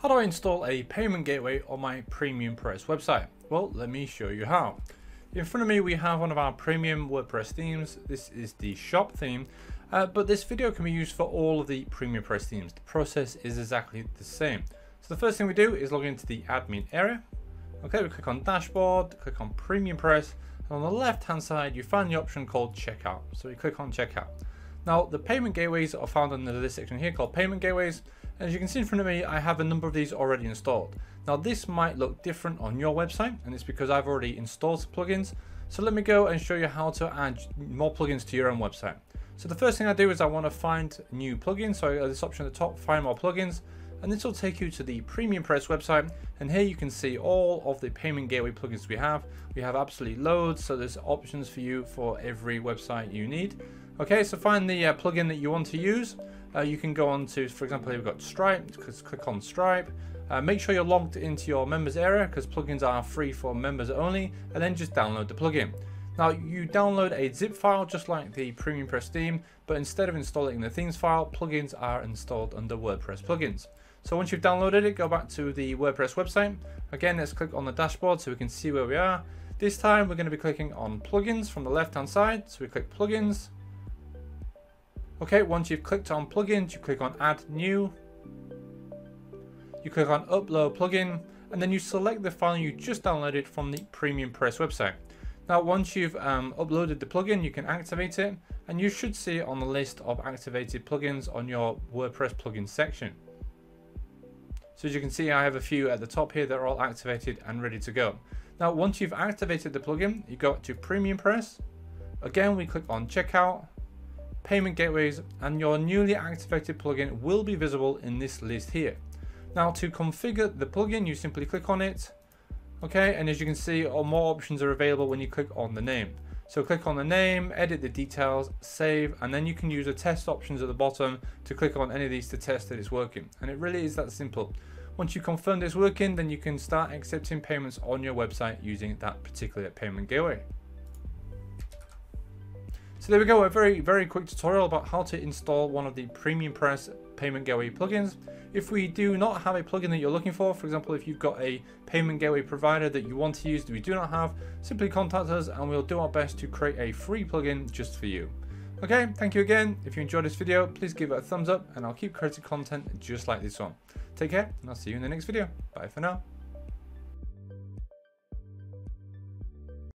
How do I install a payment gateway on my PremiumPress website? Well, let me show you how. In front of me, we have one of our premium WordPress themes. This is the shop theme, uh, but this video can be used for all of the PremiumPress themes. The process is exactly the same. So the first thing we do is log into the admin area. Okay, we click on dashboard, click on PremiumPress, and on the left hand side, you find the option called checkout. So we click on checkout. Now, the payment gateways are found under this section here called payment gateways. As you can see in front of me, I have a number of these already installed. Now this might look different on your website and it's because I've already installed plugins. So let me go and show you how to add more plugins to your own website. So the first thing I do is I want to find new plugins. So got this option at the top, find more plugins, and this will take you to the PremiumPress website. And here you can see all of the payment gateway plugins we have. We have absolutely loads. So there's options for you for every website you need. Okay, so find the uh, plugin that you want to use. Uh, you can go on to, for example, here we've got Stripe, just click on Stripe. Uh, make sure you're logged into your members area because plugins are free for members only, and then just download the plugin. Now you download a zip file just like the PremiumPress theme, but instead of installing the themes file, plugins are installed under WordPress plugins. So once you've downloaded it, go back to the WordPress website. Again, let's click on the dashboard so we can see where we are. This time we're going to be clicking on plugins from the left hand side. So we click plugins, Okay, once you've clicked on plugins, you click on add new. You click on upload plugin and then you select the file you just downloaded from the PremiumPress website. Now once you've um, uploaded the plugin, you can activate it and you should see it on the list of activated plugins on your WordPress plugin section. So as you can see, I have a few at the top here that are all activated and ready to go. Now, once you've activated the plugin, you go to PremiumPress. Again, we click on Checkout payment gateways, and your newly activated plugin will be visible in this list here. Now to configure the plugin, you simply click on it, okay, and as you can see, more options are available when you click on the name. So click on the name, edit the details, save, and then you can use the test options at the bottom to click on any of these to test that it's working. And it really is that simple. Once you confirm it's working, then you can start accepting payments on your website using that particular payment gateway. So there we go, a very, very quick tutorial about how to install one of the PremiumPress Payment Gateway plugins. If we do not have a plugin that you're looking for, for example, if you've got a payment gateway provider that you want to use that we do not have, simply contact us and we'll do our best to create a free plugin just for you. Okay, thank you again. If you enjoyed this video, please give it a thumbs up and I'll keep creating content just like this one. Take care and I'll see you in the next video. Bye for now.